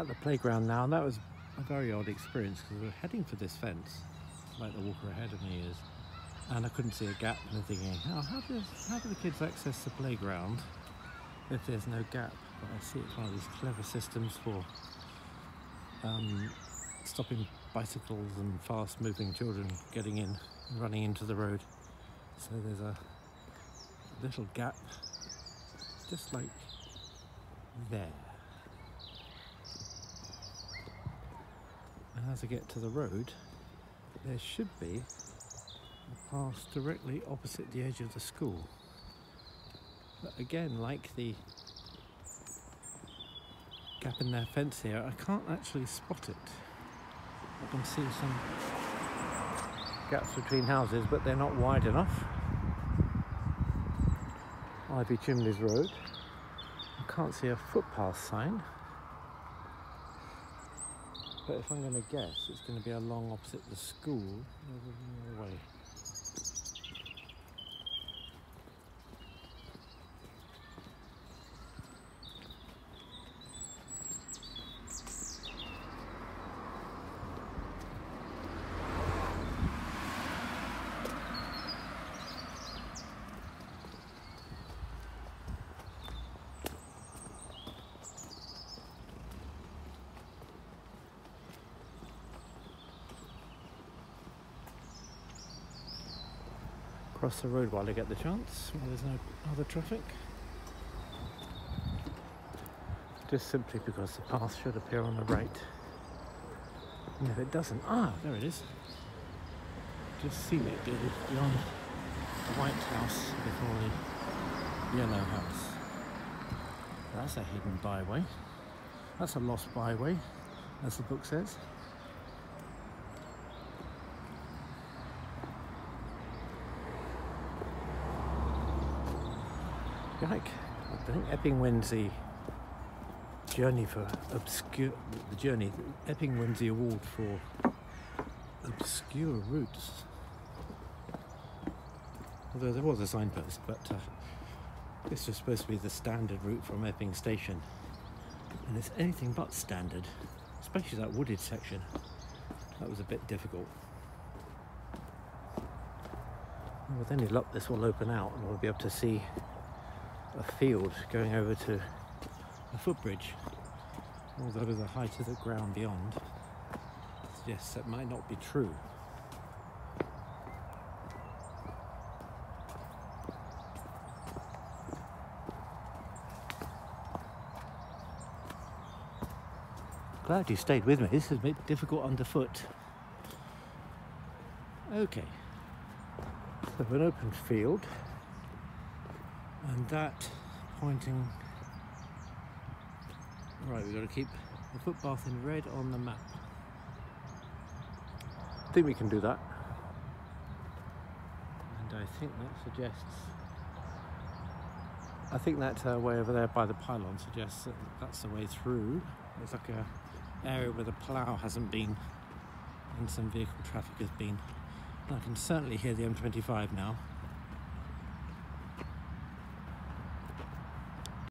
at the playground now, and that was a very odd experience because we were heading for this fence, like the walker ahead of me is, and I couldn't see a gap, and I'm thinking, oh, how, do, how do the kids access the playground if there's no gap? But I see it's one of these clever systems for um, stopping bicycles and fast moving children getting in and running into the road. So there's a little gap just like there. As I get to the road, there should be a path directly opposite the edge of the school. But again, like the gap in their fence here, I can't actually spot it. I can see some gaps between houses, but they're not wide enough. Ivy Chimneys Road. I can't see a footpath sign. But if I'm going to guess, it's going to be along opposite the school, way. Cross the road while I get the chance, while there's no other traffic. Just simply because the path should appear on the right. If it doesn't, ah, there it is. Just seen it beyond the white house before the yellow house. That's a hidden byway. That's a lost byway, as the book says. Like, I think Epping wins the journey for obscure, the journey, Epping wins the award for obscure routes. Although there was a signpost, but uh, this was supposed to be the standard route from Epping station. And it's anything but standard, especially that wooded section. That was a bit difficult. With any luck, this will open out and we'll be able to see a field going over to a footbridge, although the height of the ground beyond suggests that might not be true. Glad you stayed with me. This is a bit difficult underfoot. Okay. So an open field and that pointing. Right we've got to keep the footpath in red on the map. I think we can do that. And I think that suggests I think that uh, way over there by the pylon suggests that that's the way through. it's like a area where the plough hasn't been and some vehicle traffic has been. I can certainly hear the M25 now